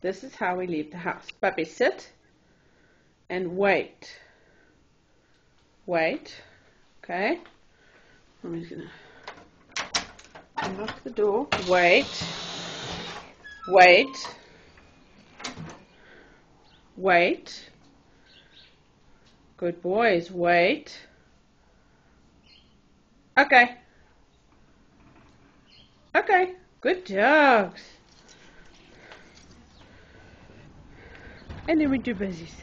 This is how we leave the house. Puppy, sit and wait. Wait. Okay. I'm just gonna unlock the door. Wait. Wait. Wait. Good boys. Wait. Okay. Okay. Good dogs. And we do business.